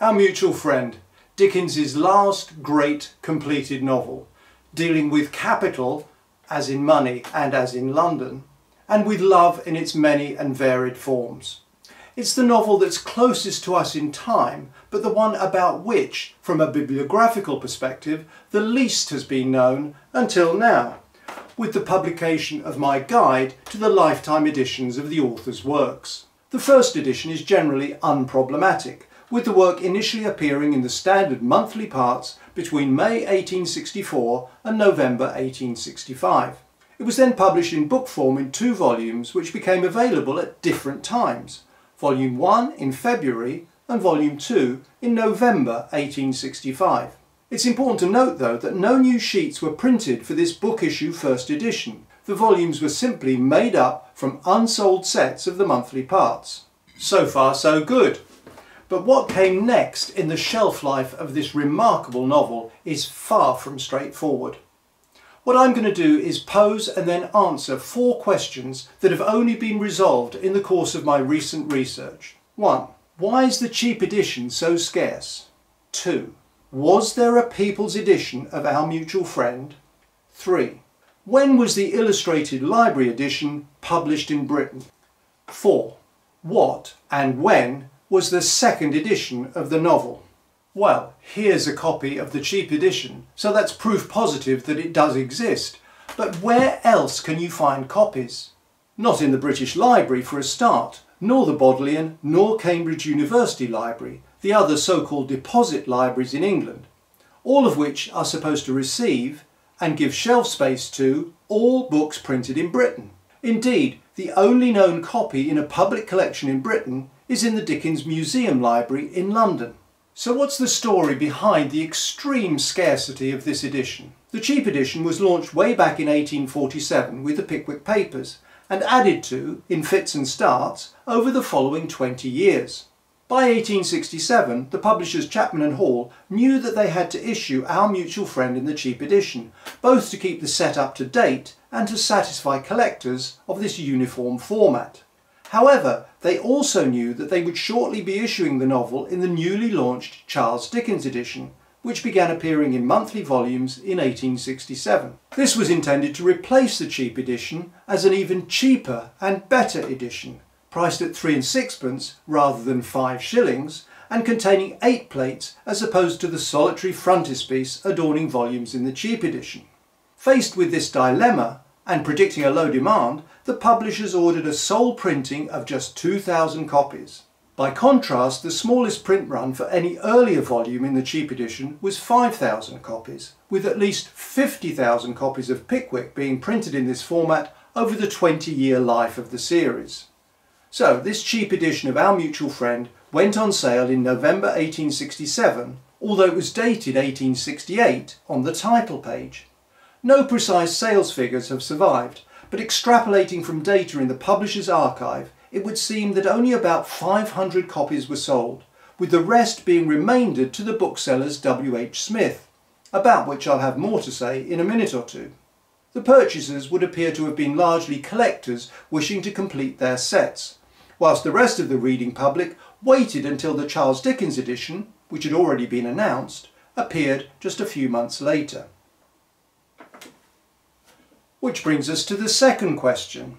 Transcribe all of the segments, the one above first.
Our Mutual Friend, Dickens's last great completed novel, dealing with capital, as in money and as in London, and with love in its many and varied forms. It's the novel that's closest to us in time, but the one about which, from a bibliographical perspective, the least has been known until now, with the publication of my guide to the lifetime editions of the author's works. The first edition is generally unproblematic, with the work initially appearing in the standard monthly parts between May 1864 and November 1865. It was then published in book form in two volumes which became available at different times, Volume 1 in February and Volume 2 in November 1865. It's important to note though that no new sheets were printed for this book issue first edition. The volumes were simply made up from unsold sets of the monthly parts. So far so good. But what came next in the shelf life of this remarkable novel is far from straightforward. What I'm going to do is pose and then answer four questions that have only been resolved in the course of my recent research. 1. Why is the cheap edition so scarce? 2. Was there a People's edition of Our Mutual Friend? 3. When was the Illustrated Library edition published in Britain? 4. What and when was the second edition of the novel. Well, here's a copy of the cheap edition, so that's proof positive that it does exist. But where else can you find copies? Not in the British Library for a start, nor the Bodleian, nor Cambridge University Library, the other so-called deposit libraries in England, all of which are supposed to receive and give shelf space to all books printed in Britain. Indeed, the only known copy in a public collection in Britain is in the Dickens Museum Library in London. So what's the story behind the extreme scarcity of this edition? The cheap edition was launched way back in 1847 with the Pickwick Papers and added to, in fits and starts, over the following 20 years. By 1867, the publishers Chapman and Hall knew that they had to issue Our Mutual Friend in the cheap edition, both to keep the set up to date and to satisfy collectors of this uniform format. However, they also knew that they would shortly be issuing the novel in the newly launched Charles Dickens edition, which began appearing in monthly volumes in 1867. This was intended to replace the cheap edition as an even cheaper and better edition, priced at three and sixpence rather than five shillings, and containing eight plates as opposed to the solitary frontispiece adorning volumes in the cheap edition. Faced with this dilemma, and predicting a low demand, the publishers ordered a sole printing of just 2,000 copies. By contrast, the smallest print run for any earlier volume in the cheap edition was 5,000 copies, with at least 50,000 copies of Pickwick being printed in this format over the 20-year life of the series. So this cheap edition of Our Mutual Friend went on sale in November 1867, although it was dated 1868 on the title page. No precise sales figures have survived, but extrapolating from data in the publisher's archive, it would seem that only about 500 copies were sold, with the rest being remaindered to the booksellers W. H. Smith, about which I'll have more to say in a minute or two. The purchasers would appear to have been largely collectors wishing to complete their sets, whilst the rest of the reading public waited until the Charles Dickens edition, which had already been announced, appeared just a few months later. Which brings us to the second question.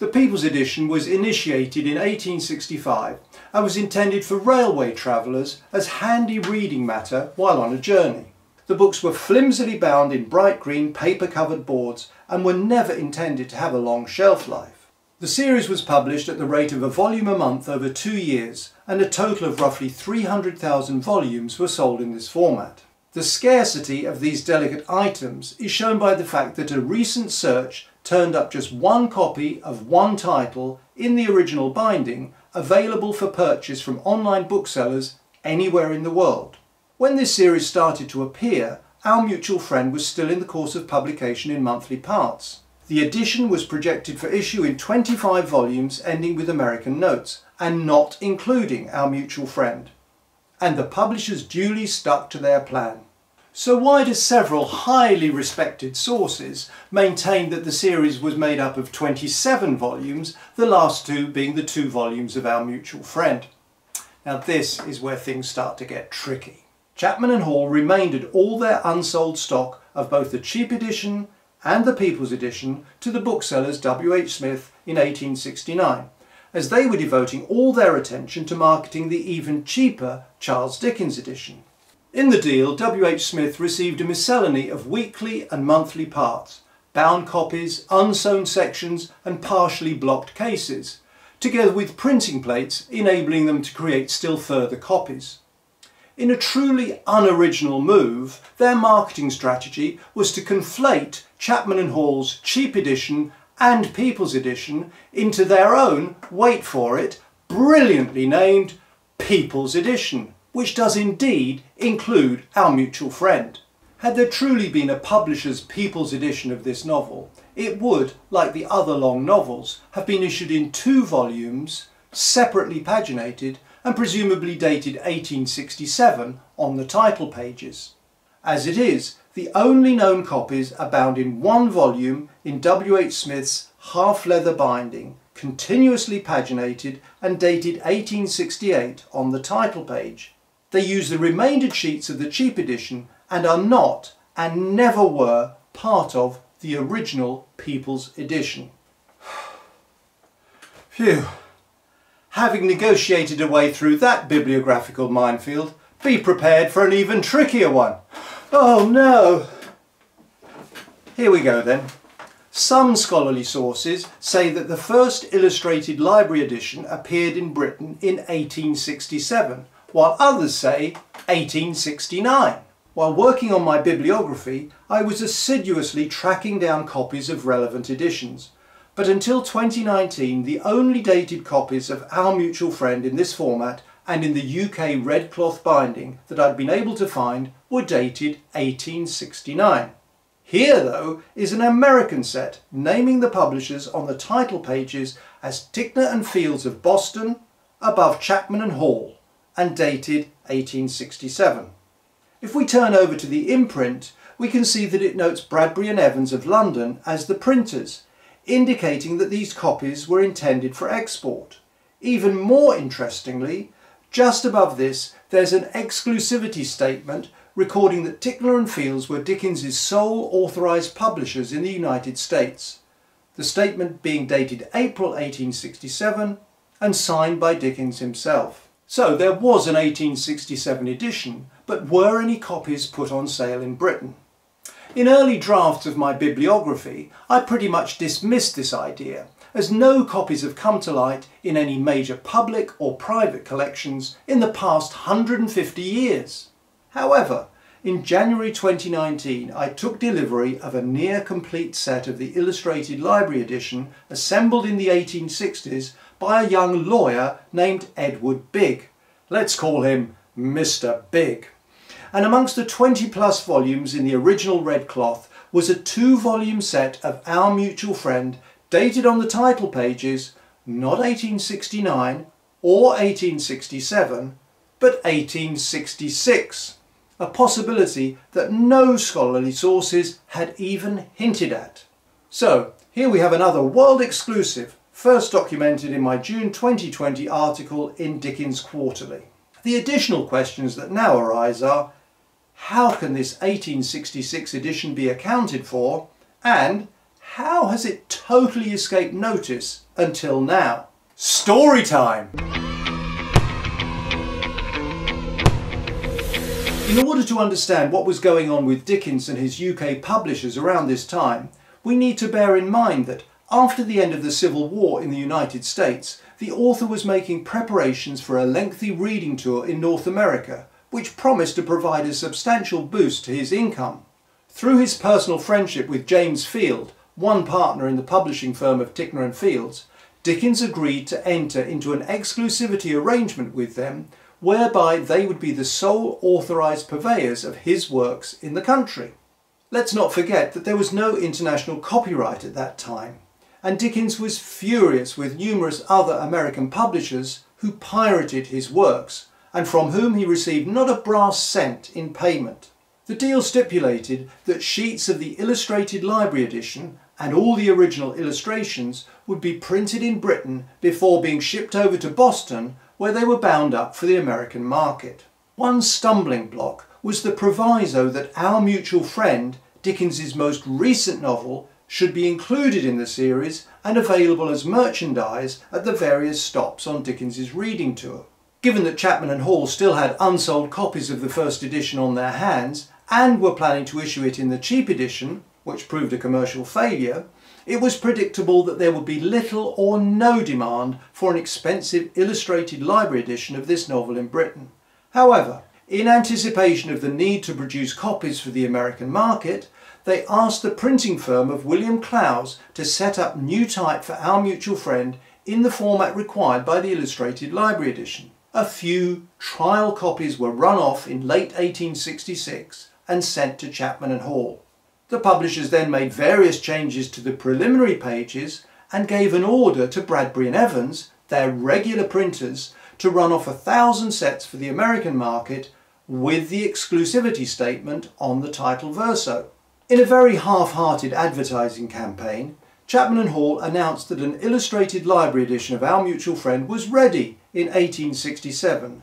The People's Edition was initiated in 1865 and was intended for railway travellers as handy reading matter while on a journey. The books were flimsily bound in bright green paper-covered boards and were never intended to have a long shelf life. The series was published at the rate of a volume a month over two years and a total of roughly 300,000 volumes were sold in this format. The scarcity of these delicate items is shown by the fact that a recent search turned up just one copy of one title in the original binding available for purchase from online booksellers anywhere in the world. When this series started to appear, Our Mutual Friend was still in the course of publication in monthly parts. The edition was projected for issue in 25 volumes ending with American notes, and not including Our Mutual Friend and the publishers duly stuck to their plan. So why do several highly respected sources maintain that the series was made up of 27 volumes, the last two being the two volumes of Our Mutual Friend? Now this is where things start to get tricky. Chapman and Hall remaindered all their unsold stock of both the cheap edition and the People's edition to the booksellers W.H. Smith in 1869, as they were devoting all their attention to marketing the even cheaper Charles Dickens edition. In the deal, W.H. Smith received a miscellany of weekly and monthly parts, bound copies, unsewn sections and partially blocked cases, together with printing plates enabling them to create still further copies. In a truly unoriginal move, their marketing strategy was to conflate Chapman and Hall's cheap edition and People's edition into their own, wait for it, brilliantly named People's edition, which does indeed include our mutual friend. Had there truly been a publisher's People's edition of this novel, it would, like the other long novels, have been issued in two volumes, separately paginated and presumably dated 1867 on the title pages. As it is, the only known copies are bound in one volume in W.H. Smith's half-leather binding, continuously paginated and dated 1868 on the title page. They use the remaindered sheets of the cheap edition and are not, and never were, part of the original People's Edition. Phew. Having negotiated a way through that bibliographical minefield, be prepared for an even trickier one. Oh no! Here we go then. Some scholarly sources say that the first illustrated library edition appeared in Britain in 1867, while others say 1869. While working on my bibliography, I was assiduously tracking down copies of relevant editions. But until 2019, the only dated copies of Our Mutual Friend in this format and in the UK red cloth binding that I'd been able to find were dated 1869. Here, though, is an American set naming the publishers on the title pages as Ticknor and Fields of Boston, above Chapman and Hall, and dated 1867. If we turn over to the imprint, we can see that it notes Bradbury and Evans of London as the printers, indicating that these copies were intended for export. Even more interestingly, just above this, there's an exclusivity statement recording that Ticknor and Fields were Dickens's sole authorised publishers in the United States. The statement being dated April 1867 and signed by Dickens himself. So there was an 1867 edition, but were any copies put on sale in Britain? In early drafts of my bibliography, I pretty much dismissed this idea, as no copies have come to light in any major public or private collections in the past 150 years. However, in January 2019 I took delivery of a near complete set of the Illustrated Library edition assembled in the 1860s by a young lawyer named Edward Big. Let's call him Mr. Big and amongst the 20 plus volumes in the original red cloth was a two volume set of Our Mutual Friend dated on the title pages not 1869 or 1867 but 1866 a possibility that no scholarly sources had even hinted at. So here we have another world exclusive first documented in my June 2020 article in Dickens Quarterly. The additional questions that now arise are how can this 1866 edition be accounted for and how has it totally escaped notice until now? Story time! In order to understand what was going on with Dickens and his UK publishers around this time, we need to bear in mind that after the end of the Civil War in the United States, the author was making preparations for a lengthy reading tour in North America which promised to provide a substantial boost to his income. Through his personal friendship with James Field, one partner in the publishing firm of Ticknor and Fields, Dickens agreed to enter into an exclusivity arrangement with them whereby they would be the sole authorised purveyors of his works in the country. Let's not forget that there was no international copyright at that time, and Dickens was furious with numerous other American publishers who pirated his works and from whom he received not a brass cent in payment. The deal stipulated that sheets of the Illustrated Library edition and all the original illustrations would be printed in Britain before being shipped over to Boston where they were bound up for the American market. One stumbling block was the proviso that Our Mutual Friend, Dickens's most recent novel, should be included in the series and available as merchandise at the various stops on Dickens's reading tour. Given that Chapman and Hall still had unsold copies of the first edition on their hands and were planning to issue it in the cheap edition, which proved a commercial failure, it was predictable that there would be little or no demand for an expensive illustrated library edition of this novel in Britain. However, in anticipation of the need to produce copies for the American market, they asked the printing firm of William Clowes to set up new type for Our Mutual Friend in the format required by the Illustrated Library Edition. A few trial copies were run off in late 1866 and sent to Chapman and Hall. The publishers then made various changes to the preliminary pages and gave an order to Bradbury and Evans, their regular printers, to run off a thousand sets for the American market with the exclusivity statement on the title verso. In a very half-hearted advertising campaign, Chapman and Hall announced that an illustrated library edition of Our Mutual Friend was ready in 1867,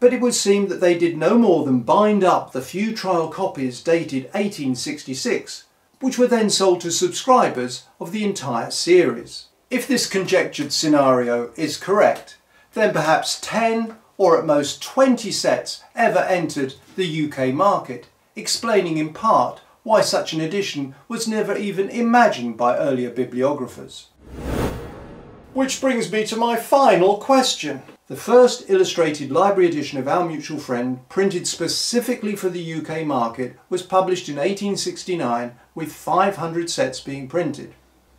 but it would seem that they did no more than bind up the few trial copies dated 1866, which were then sold to subscribers of the entire series. If this conjectured scenario is correct, then perhaps 10 or at most 20 sets ever entered the UK market, explaining in part why such an edition was never even imagined by earlier bibliographers. Which brings me to my final question. The first illustrated library edition of Our Mutual Friend, printed specifically for the UK market, was published in 1869 with 500 sets being printed.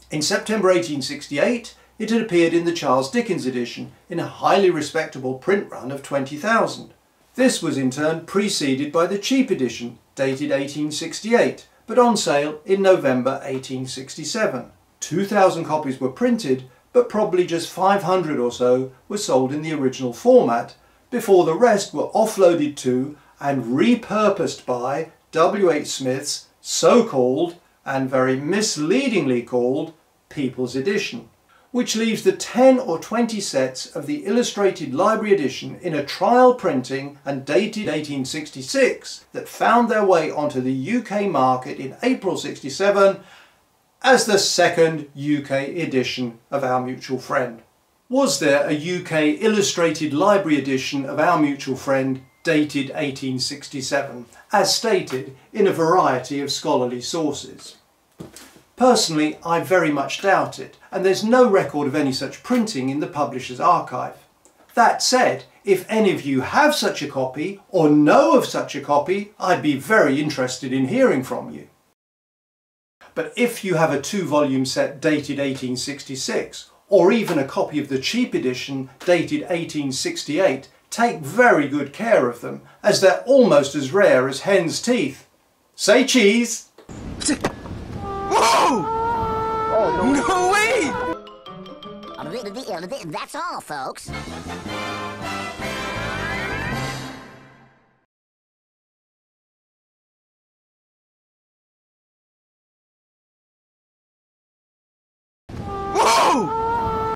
In September 1868, it had appeared in the Charles Dickens edition in a highly respectable print run of 20,000. This was in turn preceded by the cheap edition dated 1868, but on sale in November 1867. 2,000 copies were printed, but probably just 500 or so were sold in the original format, before the rest were offloaded to and repurposed by W.H. Smith's so-called, and very misleadingly called, People's Edition which leaves the 10 or 20 sets of the illustrated library edition in a trial printing and dated 1866 that found their way onto the UK market in April 67 as the second UK edition of Our Mutual Friend. Was there a UK illustrated library edition of Our Mutual Friend dated 1867, as stated in a variety of scholarly sources? Personally, I very much doubt it, and there's no record of any such printing in the publisher's archive. That said, if any of you have such a copy or know of such a copy, I'd be very interested in hearing from you. But if you have a two-volume set dated 1866, or even a copy of the cheap edition dated 1868, take very good care of them, as they're almost as rare as hen's teeth. Say cheese! Whoa! Oh, no. no way! That's all, folks.